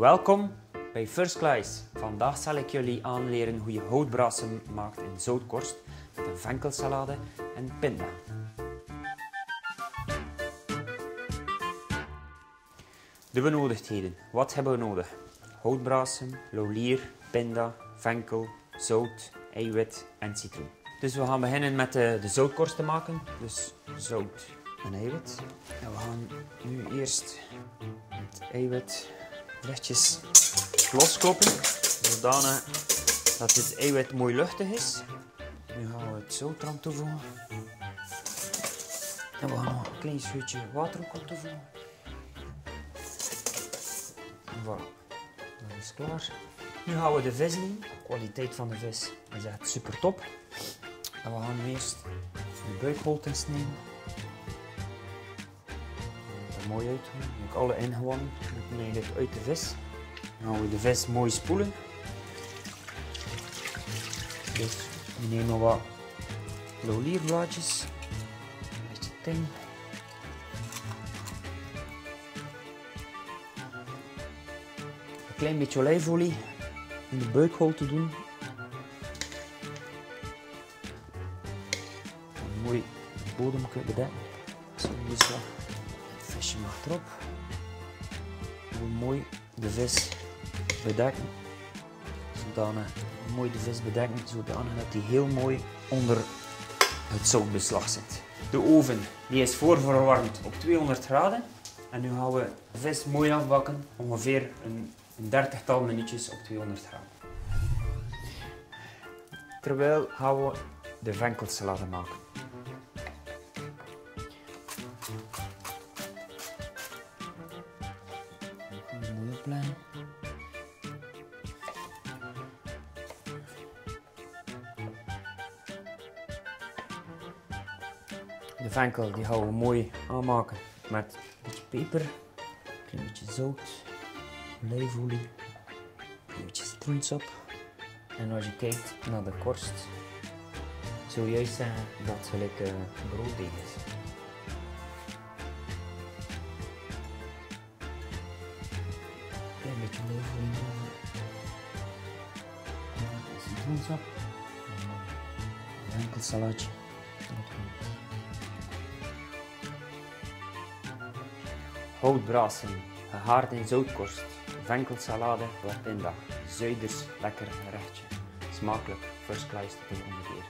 Welkom bij First Class. Vandaag zal ik jullie aanleren hoe je houtbrassen maakt in zoutkorst met een venkelsalade en pinda. De benodigdheden. Wat hebben we nodig? Houtbrassen, lolier, pinda, venkel, zout, eiwit en citroen. Dus we gaan beginnen met de, de zoutkorst te maken. Dus zout en eiwit. En we gaan nu eerst het eiwit lichtjes loskloppen. Zodanig dat het eiwit mooi luchtig is. Nu gaan we het zout eraan toevoegen. En we gaan nog een klein scheutje water ook toevoegen. Voilà, dat is klaar. Nu gaan we de vis nemen. De kwaliteit van de vis is echt super top. En we gaan eerst de buikholtes nemen. Mooi uit. Ik alle ingewanden moeten eigenlijk uit de vis. Dan gaan we de vis mooi spoelen. Dus we nemen wat lolierblaadjes. Een beetje tang. Een klein beetje olijfolie in de buikholte doen. Een mooi bodem bedekken. Visje mag erop. Mooi de vis bedekken. Zodanig mooi de vis bedekken, zodanig dat die heel mooi onder het zoutbeslag zit. De oven die is voorverwarmd op 200 graden. En nu gaan we de vis mooi afbakken, ongeveer een, een dertigtal minuutjes op 200 graden. Terwijl gaan we de venkelsalade maken. De venkel die gaan we mooi aanmaken met een beetje peper, een klein beetje zout, olijfolie, een beetje citroensap. En als je kijkt naar de korst, zou juist zeggen dat het gelijk uh, brooddeeg is. Olijfolie over. Citroensap. Een enkel salatje. Houtbrassen, gehaard in zoutkorst, venkelsalade, lapinda, Zuiders lekker gerechtje. Smakelijk, first class te doen ongeveer.